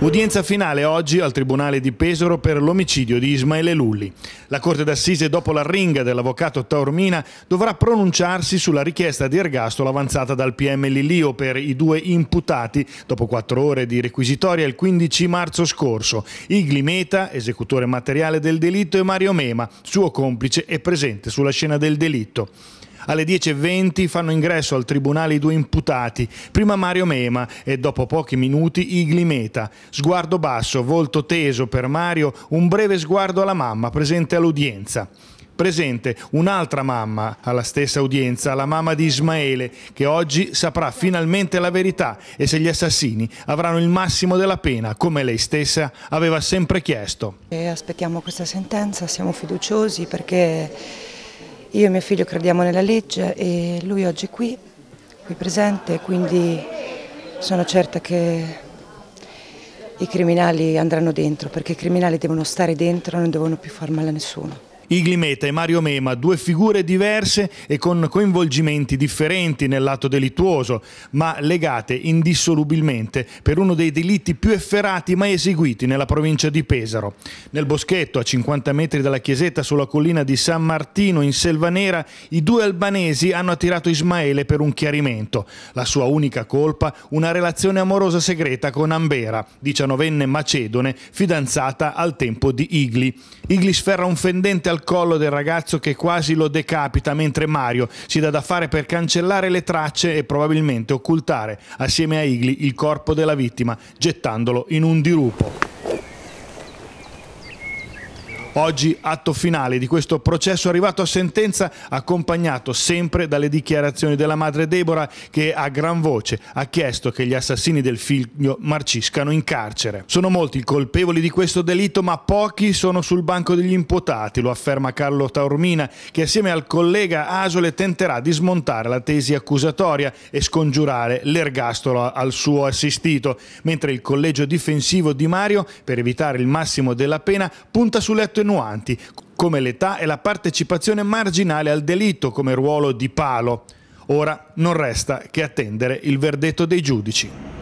Udienza finale oggi al Tribunale di Pesaro per l'omicidio di Ismaele Lulli. La Corte d'Assise, dopo la ringa dell'avvocato Taormina, dovrà pronunciarsi sulla richiesta di ergastolo avanzata dal PM Lillio per i due imputati dopo quattro ore di requisitoria il 15 marzo scorso. Igli Meta, esecutore materiale del delitto, e Mario Mema, suo complice e presente sulla scena del delitto. Alle 10.20 fanno ingresso al tribunale i due imputati, prima Mario Mema e dopo pochi minuti Igli Meta. Sguardo basso, volto teso per Mario, un breve sguardo alla mamma presente all'udienza presente un'altra mamma alla stessa udienza, la mamma di Ismaele, che oggi saprà finalmente la verità e se gli assassini avranno il massimo della pena, come lei stessa aveva sempre chiesto. E aspettiamo questa sentenza, siamo fiduciosi perché io e mio figlio crediamo nella legge e lui oggi è qui, qui presente, quindi sono certa che i criminali andranno dentro, perché i criminali devono stare dentro, non devono più far male a nessuno. Iglimeta e Mario Mema, due figure diverse e con coinvolgimenti differenti nel lato delittuoso, ma legate indissolubilmente per uno dei delitti più efferati mai eseguiti nella provincia di Pesaro. Nel boschetto, a 50 metri dalla chiesetta sulla collina di San Martino, in Selva Nera, i due albanesi hanno attirato Ismaele per un chiarimento. La sua unica colpa, una relazione amorosa segreta con Ambera, diciannovenne macedone, fidanzata al tempo di Igli. Igli sferra un fendente al al collo del ragazzo che quasi lo decapita mentre Mario si dà da fare per cancellare le tracce e probabilmente occultare assieme a Igli il corpo della vittima gettandolo in un dirupo. Oggi atto finale di questo processo arrivato a sentenza accompagnato sempre dalle dichiarazioni della madre Deborah che a gran voce ha chiesto che gli assassini del figlio marciscano in carcere. Sono molti i colpevoli di questo delitto ma pochi sono sul banco degli imputati, lo afferma Carlo Taormina che assieme al collega Asole tenterà di smontare la tesi accusatoria e scongiurare l'ergastolo al suo assistito, mentre il collegio difensivo di Mario per evitare il massimo della pena punta sulle attenuanti attenuanti, come l'età e la partecipazione marginale al delitto come ruolo di palo. Ora non resta che attendere il verdetto dei giudici.